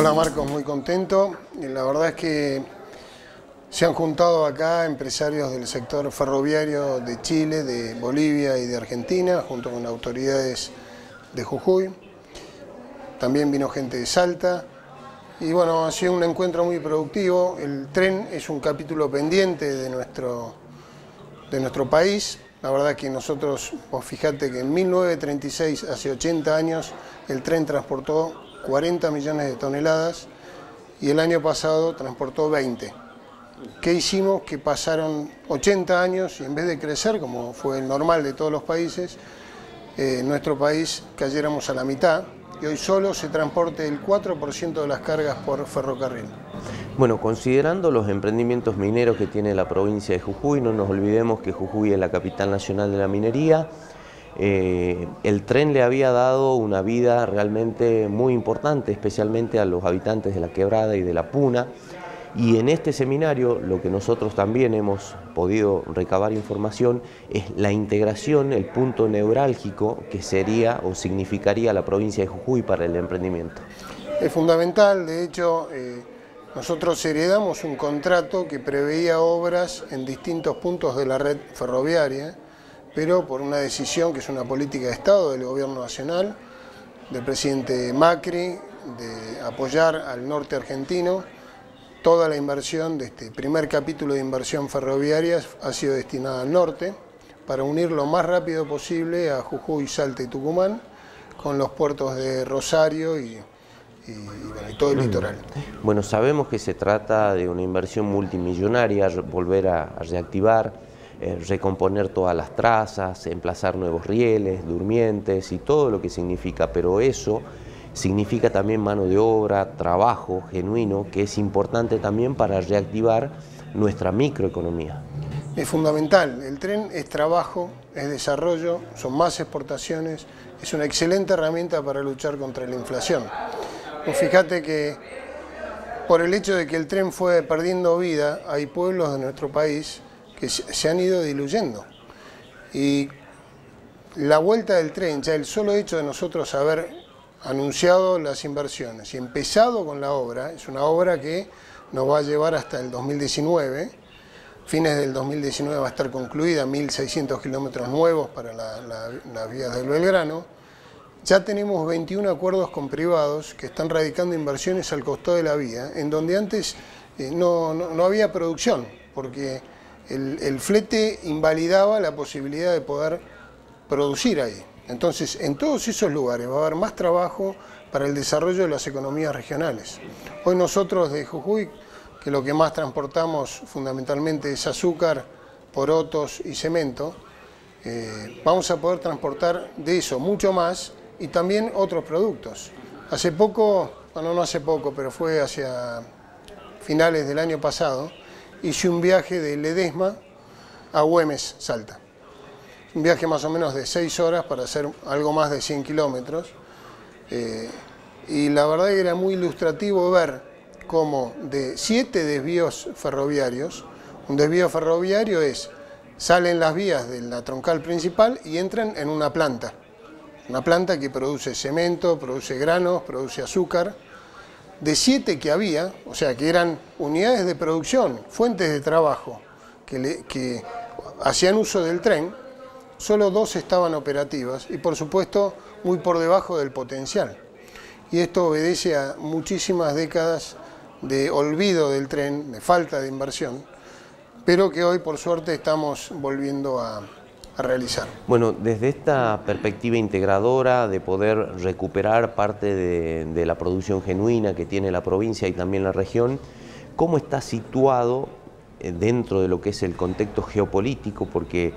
Hola Marcos, muy contento. La verdad es que se han juntado acá empresarios del sector ferroviario de Chile, de Bolivia y de Argentina, junto con autoridades de Jujuy. También vino gente de Salta. Y bueno, ha sido un encuentro muy productivo. El tren es un capítulo pendiente de nuestro, de nuestro país. La verdad que nosotros, pues fíjate que en 1936, hace 80 años, el tren transportó 40 millones de toneladas y el año pasado transportó 20. ¿Qué hicimos? Que pasaron 80 años y en vez de crecer, como fue el normal de todos los países, en nuestro país cayéramos a la mitad y hoy solo se transporte el 4% de las cargas por ferrocarril. Bueno, considerando los emprendimientos mineros que tiene la provincia de Jujuy, no nos olvidemos que Jujuy es la capital nacional de la minería, eh, el tren le había dado una vida realmente muy importante, especialmente a los habitantes de la Quebrada y de la Puna, y en este seminario lo que nosotros también hemos podido recabar información es la integración, el punto neurálgico que sería o significaría la provincia de Jujuy para el emprendimiento. Es fundamental, de hecho, eh, nosotros heredamos un contrato que preveía obras en distintos puntos de la red ferroviaria, pero por una decisión que es una política de Estado del Gobierno Nacional, del presidente Macri, de apoyar al norte argentino, toda la inversión de este primer capítulo de inversión ferroviaria ha sido destinada al norte para unir lo más rápido posible a Jujuy, Salta y Tucumán con los puertos de Rosario y, todo el litoral. Bueno, sabemos que se trata de una inversión multimillonaria, volver a, reactivar, eh, recomponer todas las trazas, emplazar nuevos rieles, durmientes y todo lo que significa, pero eso significa también mano de obra, trabajo genuino, que es importante también para reactivar nuestra microeconomía. Es fundamental, el tren es trabajo, es desarrollo, son más exportaciones, es una excelente herramienta para luchar contra la inflación. Pues fíjate que por el hecho de que el tren fue perdiendo vida, hay pueblos de nuestro país que se han ido diluyendo. Y la vuelta del tren, ya el solo hecho de nosotros haber anunciado las inversiones y empezado con la obra, es una obra que nos va a llevar hasta el 2019, fines del 2019 va a estar concluida, 1.600 kilómetros nuevos para las vías del Belgrano, ya tenemos 21 acuerdos con privados que están radicando inversiones al costado de la vía, en donde antes eh, no, había producción, porque el, flete invalidaba la posibilidad de poder producir ahí. Entonces, en todos esos lugares va a haber más trabajo para el desarrollo de las economías regionales. Hoy nosotros de Jujuy, que lo que más transportamos fundamentalmente es azúcar, porotos y cemento, eh, vamos a poder transportar de eso mucho más y también otros productos. Hace poco, bueno, no hace poco, pero fue hacia finales del año pasado, hice un viaje de Ledesma a Güemes, Salta un viaje más o menos de 6 horas para hacer algo más de 100 kilómetros. Eh, y la verdad que era muy ilustrativo ver cómo de 7 desvíos ferroviarios, un desvío ferroviario es, salen las vías de la troncal principal y entran en una planta. Una planta que produce cemento, produce granos, produce azúcar. De 7 que había, o sea que eran unidades de producción, fuentes de trabajo, que hacían uso del tren, solo dos estaban operativas y por supuesto muy por debajo del potencial. Y esto obedece a muchísimas décadas de olvido del tren, de falta de inversión, pero que hoy por suerte estamos volviendo a, realizar. Bueno, desde esta perspectiva integradora de poder recuperar parte de, de la producción genuina que tiene la provincia y también la región, ¿cómo está situado eh, dentro de lo que es el contexto geopolítico? Porque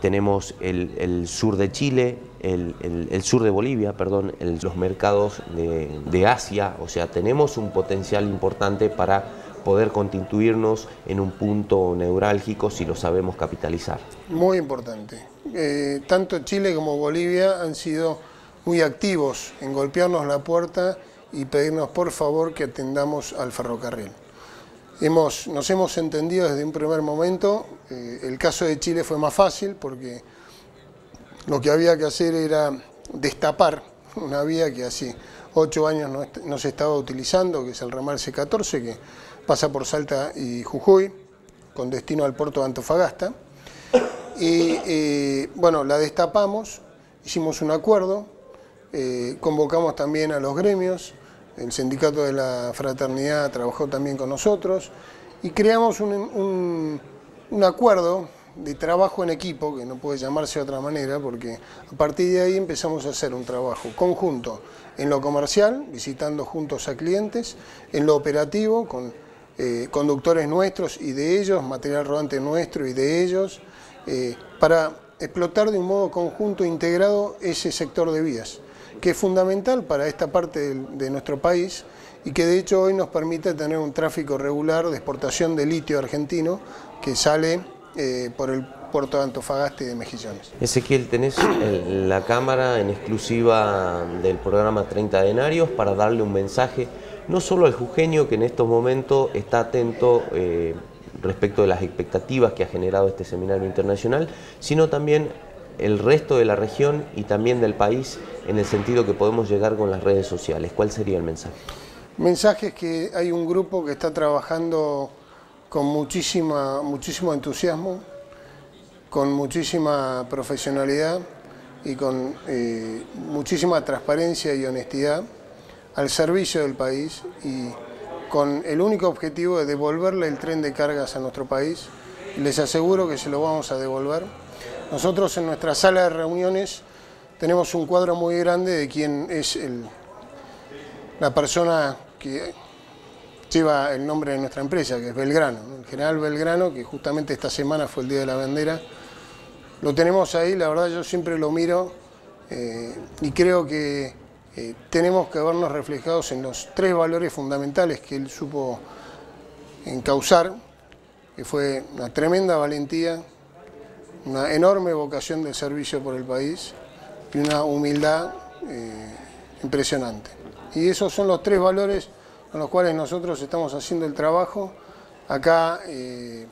tenemos el, sur de Chile, el, sur de Bolivia, perdón, los mercados de, Asia, o sea, tenemos un potencial importante para poder constituirnos en un punto neurálgico si lo sabemos capitalizar. Muy importante. Eh, tanto Chile como Bolivia han sido muy activos en golpearnos la puerta y pedirnos por favor que atendamos al ferrocarril nos hemos entendido desde un primer momento. Eh, el caso de Chile fue más fácil porque lo que había que hacer era destapar una vía que hace ocho años no, se estaba utilizando, que es el ramal C14, que pasa por Salta y Jujuy, con destino al puerto de Antofagasta. Y eh, bueno, la destapamos, hicimos un acuerdo, eh, convocamos también a los gremios, el sindicato de la fraternidad trabajó también con nosotros y creamos un, un acuerdo de trabajo en equipo, que no puede llamarse de otra manera, porque a partir de ahí empezamos a hacer un trabajo conjunto en lo comercial, visitando juntos a clientes, en lo operativo, con eh, conductores nuestros y de ellos, material rodante nuestro y de ellos, eh, para explotar de un modo conjunto, integrado, ese sector de vías, que es fundamental para esta parte de nuestro país y que de hecho hoy nos permite tener un tráfico regular de exportación de litio argentino que sale eh, por el puerto de Antofagasta y de Mejillones. Ezequiel, tenés la cámara en exclusiva del programa 30 denarios para darle un mensaje no solo al jujeño que en estos momentos está atento eh, respecto de las expectativas que ha generado este seminario internacional, sino también el resto de la región y también del país en el sentido que podemos llegar con las redes sociales. ¿Cuál sería el mensaje? Mensaje es que hay un grupo que está trabajando con muchísima, muchísimo entusiasmo, con muchísima profesionalidad y con eh, muchísima transparencia y honestidad al servicio del país y con el único objetivo de devolverle el tren de cargas a nuestro país. Les aseguro que se lo vamos a devolver. Nosotros en nuestra sala de reuniones tenemos un cuadro muy grande de quién es la persona que lleva el nombre de nuestra empresa, que es Belgrano, el general Belgrano, que justamente esta semana fue el Día de la Bandera. Lo tenemos ahí, la verdad yo siempre lo miro eh, y creo que eh, tenemos que vernos reflejados en los tres valores fundamentales que él supo encauzar, que fue una tremenda valentía, una enorme vocación de servicio por el país y una humildad eh, impresionante. Y esos son los tres valores con los cuales nosotros estamos haciendo el trabajo. Acá eh,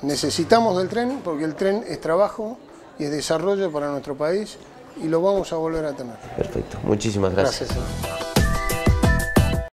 necesitamos del tren porque el tren es trabajo y es desarrollo para nuestro país y lo vamos a volver a tener. Perfecto, muchísimas gracias. gracias.